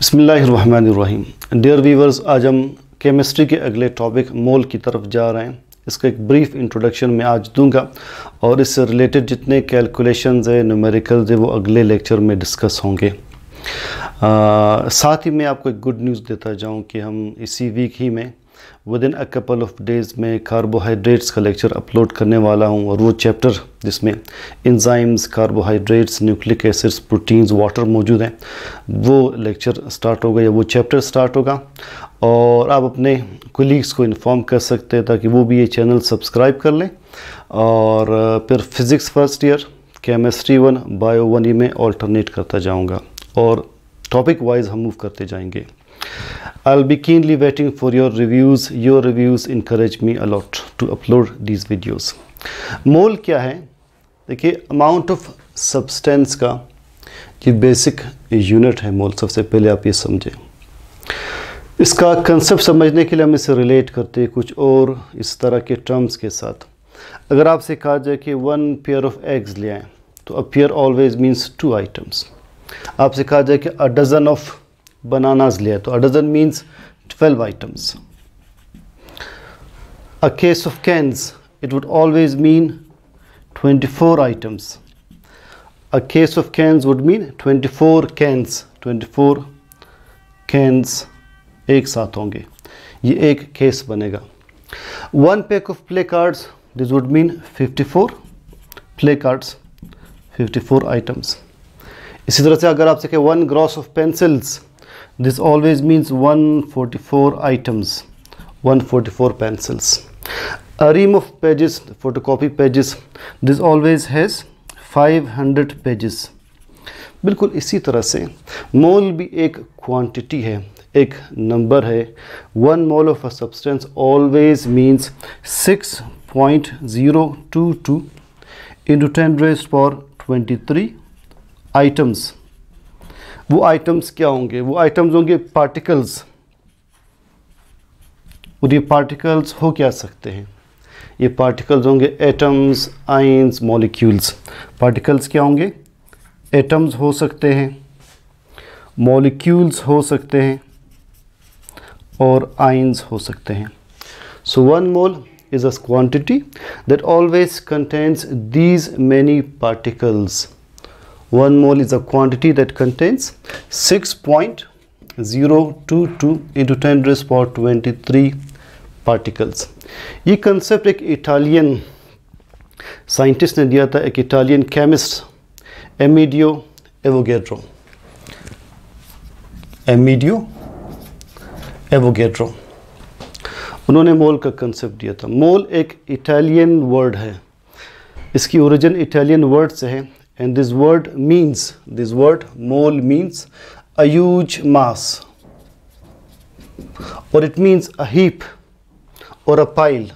बसमीम dear viewers आज हम केमिस्ट्री के अगले टॉपिक मोल की तरफ़ जा रहे हैं। इसका एक ब्रीफ इंट्रोडक्शन मैं आज दूँगा और इससे रिलेटेड जितने कैलकुलेशंस है न्यूमेरिकल्स है वो अगले लेक्चर में डिस्कस होंगे। आ, साथ ही मैं आपको एक गुड न्यूज़ देता जाऊँ कि हम इसी वीक ही में within a couple of days में कार्बोहाइड्रेट्स का लेक्चर अपलोड करने वाला हूँ और वो चैप्टर जिसमें enzymes carbohydrates nucleic acids proteins water मौजूद हैं, वो लेक्चर स्टार्ट होगा या वो चैप्टर स्टार्ट होगा। और आप अपने कोलीग्स को इन्फॉर्म कर सकते हैं ताकि वो भी ये चैनल सब्सक्राइब कर लें। और फिर physics first year chemistry one bio one ही में ऑल्टरनेट करता जाऊँगा। और टॉपिक वाइज हम मूव करते जाएँगे। I'll be keenly waiting for your reviews. Your reviews encourage me a lot to upload these videos. मोल क्या है देखिए अमाउंट ऑफ़ सब्सटेंस का ये बेसिक यूनिट है मोल सबसे पहले आप ये समझें इसका कंसेप्ट समझने के लिए हम इसे रिलेट करते हैं कुछ और इस तरह के टर्म्स के साथ अगर आपसे कहा जाए कि वन पेयर ऑफ़ एग्स ले आएँ तो a pair always means two items आपसे कहा जाए कि अ डज़न ऑफ़ बनानाज लिया तो a dozen means 12 items. A case of cans, it would always mean 24 items. A case of cans would mean 24 cans. 24 cans एक साथ होंगे ये एक केस बनेगा one pack of play cards this would mean 54 play cards 54 items इसी तरह से अगर आपसे कहें one gross of pencils this always means 144 items 144 pencils. A ream of pages, photocopy pages, this always has 500 pages. बिल्कुल इसी तरह से मोल भी एक क्वांटिटी है, एक नंबर है। One mole of a substance always means six point zero two two into ten raised for twenty three items वो आइटम्स क्या होंगे? वो आइटम्स होंगे पार्टिकल्स और ये पार्टिकल्स हो क्या सकते हैं? ये पार्टिकल्स होंगे एटम्स आइंस मॉलिक्यूल्स पार्टिकल्स क्या होंगे? एटम्स हो सकते हैं. मॉलिक्यूल्स हो सकते हैं. और आइंस हो सकते हैं. So one mole is a quantity that always contains these many particles. 1 mole is a quantity that contains 6.022 into 10 raised power 23 particles. ये कंसेप्ट एक इटालियन साइंटिस्ट ने दिया था, एक Italian chemist Amedeo Avogadro Amedeo Avogadro उन्होंने mole का concept दिया था। मोल एक इटालियन वर्ड है। इसकी ओरिजिन इटालियन वर्ड से है। And this word means, this word, mole means a huge mass. Or it means a heap or a pile.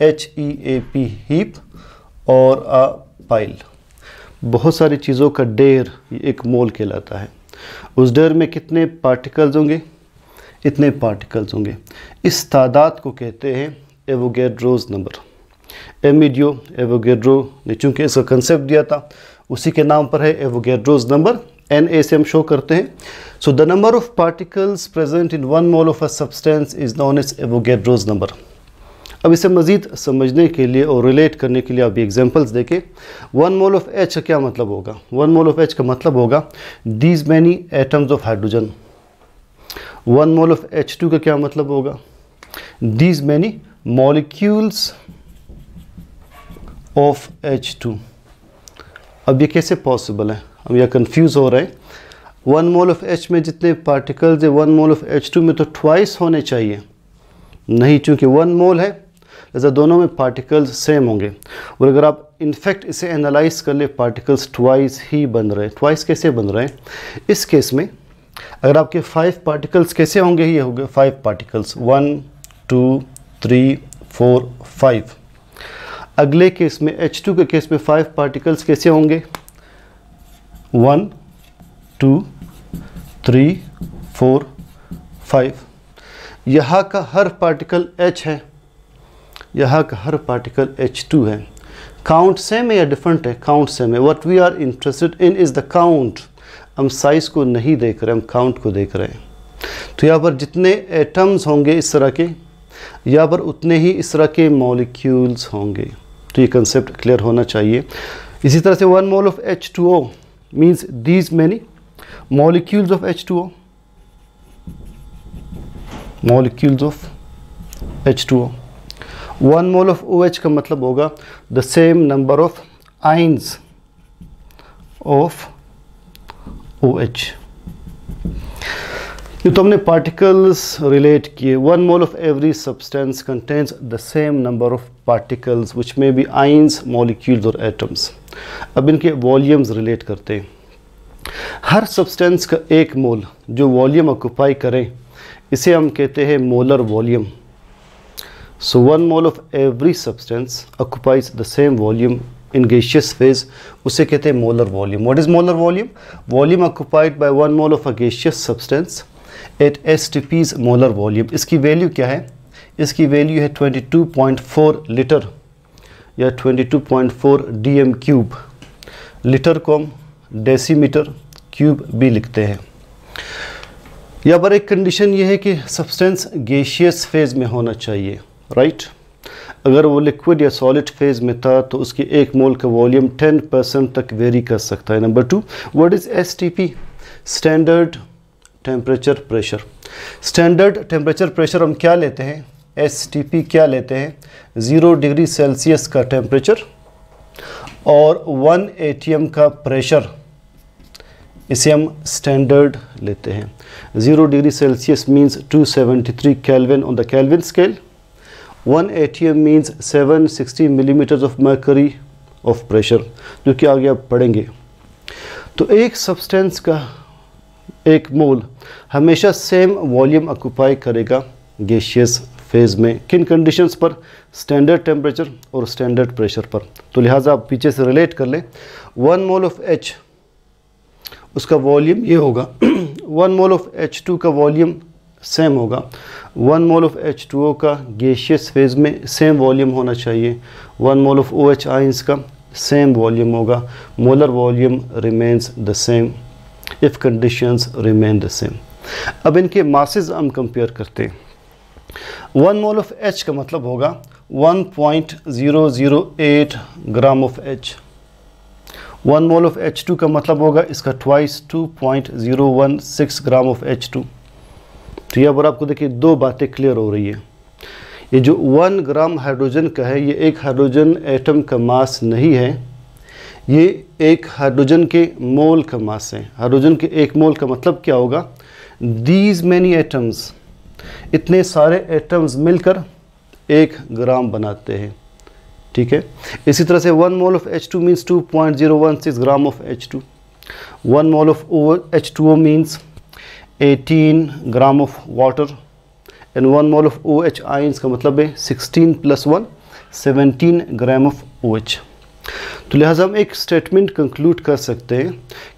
H E A P, heap और a pile. बहुत सारी चीज़ों का ढेर एक मोल कहलाता है। उस ढेर में कितने पार्टिकल्स होंगे? इतने पार्टिकल्स होंगे। इस तादाद को कहते हैं एवोगेड्रोज नंबर। एमिडियो, एवोगेड्रो, ने चूँकि इसका कंसेप्ट दिया था उसी के नाम पर है एवोगेड्रोज नंबर एन ए से हम शो करते हैं। So the number of particles present in one mole of a substance is known as Avogadro's number. अब इसे मज़ीद समझने के लिए और रिलेट करने के लिए आप एग्जांपल्स देखें। वन मोल ऑफ़ एच का क्या मतलब होगा? वन मोल ऑफ़ एच का मतलब होगा these many atoms of hydrogen one mole of H two का क्या मतलब होगा? These many molecules of H two अब ये कैसे पॉसिबल है? हम यह कंफ्यूज हो रहे हैं। वन मोल ऑफ़ एच में जितने पार्टिकल्स है one mole of H two में तो ट्वाइस होने चाहिए। नहीं, चूँकि वन मोल है जैसा दोनों में पार्टिकल्स सेम होंगे। और अगर आप इनफैक्ट इसे एनालाइज कर ले पार्टिकल्स ट्वाइस ही बन रहे हैं। ट्वाइस कैसे बन रहे हैं? इस केस में, अगर आपके फाइव पार्टिकल्स कैसे होंगे? ये होंगे five particles one two three four five अगले केस में H2 के केस में फाइव पार्टिकल्स कैसे होंगे? One two three four five यहाँ का हर पार्टिकल H है। यहाँ का हर पार्टिकल H2 है। काउंट सेम है या डिफरेंट है? काउंट सेम है। What we are interested in is the count हम साइज़ को नहीं देख रहे, हम काउंट को देख रहे हैं। तो यहाँ पर जितने एटम्स होंगे इस तरह के, यहाँ पर उतने ही इस तरह के मॉलिक्यूल्स होंगे। तो ये कंसेप्ट क्लियर होना चाहिए। इसी तरह से one mole of H two O means these many molecules of H two O molecules of H two O one mole of O H का मतलब होगा the same number of ions of O H ये तो हमने particles relate किए। One mole of every substance contains the same number of particles which में be ions molecules और atoms अब इनके वॉल्यूम्स रिलेट करते हैं। हर सब्सटेंस का एक मोल जो वॉल्यूम ऑक्यूपाई करें, इसे हम कहते हैं molar volume so one mole of every substance occupies the same volume in gaseous phase उसे कहते हैं molar volume what is molar volume volume occupied by one mole of a gaseous substance at S T P's molar volume इसकी value क्या है? इसकी value है 22.4 litre या 22.4 DM cube litre को हम डेसीमीटर क्यूब भी लिखते हैं। यहाँ पर एक कंडीशन ये है कि सब्सटेंस गेशियस फ़ेज़ में होना चाहिए राइट अगर वो लिक्विड या सॉलिड फ़ेज़ में था तो उसकी एक मोल का वॉल्यूम 10 परसेंट तक वेरी कर सकता है। Number two what is S T P standard temperature pressure standard temperature pressure हम क्या लेते हैं? पी क्या लेते हैं? ज़ीरो डिग्री सेल्सियस का टेम्परेचर और वन ए का प्रेशर इसे हम स्टैंडर्ड लेते हैं। Zero degree Celsius means 273 Kelvin on the Kelvin scale one A T M means 760 millimetres of mercury of pressure जो कि आगे आप पढ़ेंगे। तो एक सब्सटेंस का एक मोल हमेशा सेम वॉल्यूम ऑक्यूपाई करेगा गैशियस फ़ेज़ में। किन कंडीशंस पर? स्टैंडर्ड टेम्परेचर और स्टैंडर्ड प्रेशर पर। तो लिहाजा आप पीछे से रिलेट कर लें। वन मोल ऑफ़ एच उसका वॉल्यूम ये होगा। One mole of H two का वॉल्यूम सेम होगा। One mole of H two O का गैशियस फ़ेज़ में सेम वॉल्यूम होना चाहिए। One mole of O H ions का सेम वॉल्यूम होगा। Molar volume remains the same if conditions remain the same अब इनके मासेस हम कंपेयर करते हैं। वन मोल ऑफ़ एच का मतलब होगा 1.008 gram of H one mole of H two का मतलब होगा इसका twice 2.016 gram of H two तो यहाँ पर आपको देखिए दो बातें क्लियर हो रही है। ये जो वन ग्राम हाइड्रोजन का है, ये एक हाइड्रोजन एटम का मास नहीं है ये एक हाइड्रोजन के मोल का मास है। हाइड्रोजन के एक मोल का मतलब क्या होगा? दीज मैनी एटम्स इतने सारे एटम्स मिलकर एक ग्राम बनाते हैं। ठीक है? इसी तरह से one mole of H two means two point zero one six gram of H two one mole of O H two O means eighteen gram of water and one mole of O H ions का मतलब है sixteen plus one seventeen gram of O H तो लिहाजा हम एक statement conclude कर सकते हैं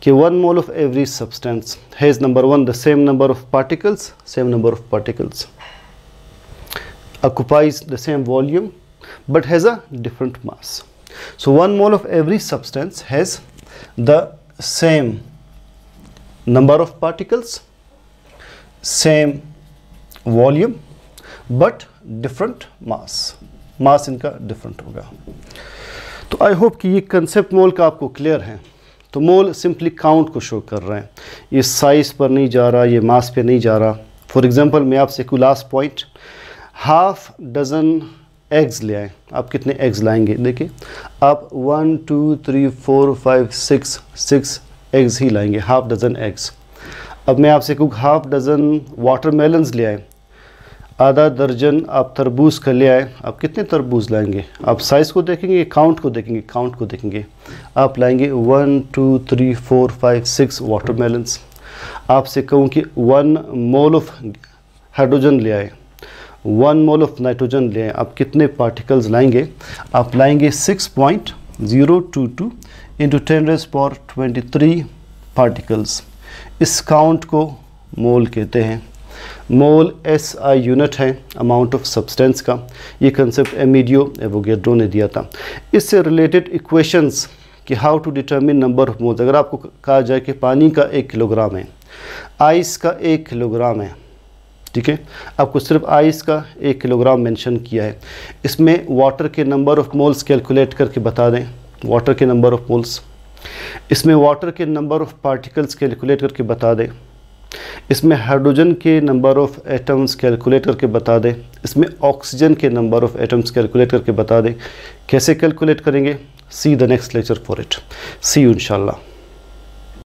कि one mole of every substance has number one the same number of particles same number of particles occupies the same volume but has a different mass so one mole of every substance has the same number of particles same volume but different mass mass इनका different होगा। तो I hope कि ये concept मोल का आपको clear है। तो mole simply count को शो कर रहे हैं। ये साइज़ पर नहीं जा रहा, ये मास पे नहीं जा रहा। फॉर एग्जांपल मैं आपसे कोई last point half dozen eggs ले आए। आप कितने एग्स लाएँगे? देखिए, आप one two three four five six six eggs ही लाएँगे हाफ़ डज़न एग्स अब मैं आपसे कुछ हाफ़ डज़न वाटर मेलन्स ले आए। आधा दर्जन आप तरबूज का ले आए। आप कितने तरबूज लाएँगे? आप साइज़ को देखेंगे काउंट को देखेंगे काउंट को देखेंगे। आप लाएँगे one two three four five six watermelons आपसे कहूँ कि वन मोल ऑफ़ हाइड्रोजन ले आए। वन मोल ऑफ़ नाइट्रोजन ले आए। आप कितने पार्टिकल्स लाएँगे? आप लाएँगे six point zero two two into ten raise power twenty three particles इस काउंट को मोल कहते हैं। मोल एस आई यूनिट है अमाउंट ऑफ़ सब्सटेंस का। ये कंसेप्ट एमीडियो एवोगेड्रो ने दिया था। इससे रिलेटेड इक्वेशंस कि how to determine number of moles अगर आपको कहा जाए कि पानी का एक किलोग्राम है आइस का एक किलोग्राम है, ठीक है? आपको सिर्फ़ आइस का एक किलोग्राम मेंशन किया है। इसमें वाटर के नंबर ऑफ़ मोल्स कैलकुलेट करके बता दें। वाटर के नंबर ऑफ़ मोल्स इसमें वाटर के नंबर ऑफ़ पार्टिकल्स कैलकुलेट करके बता दें। इसमें हाइड्रोजन के नंबर ऑफ़ एटम्स कैलकुलेट करके बता दें। इसमें ऑक्सीजन के नंबर ऑफ़ एटम्स कैलकुलेट करके बता दें। कैसे कैलकुलेट करेंगे? See the next lecture for it see you इंशाल्लाह